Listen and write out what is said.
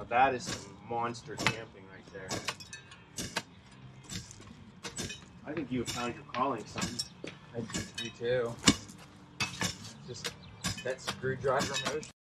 Now that is some monster camping right there. I think you have found your calling, son. I do too. Just that screwdriver motion.